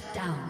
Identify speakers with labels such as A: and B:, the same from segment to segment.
A: Shut down.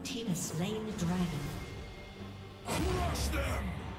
A: Team has slain the dragon.
B: Crush them!